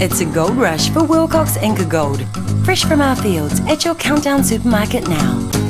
It's a gold rush for Wilcox Inca Gold. Fresh from our fields at your Countdown supermarket now.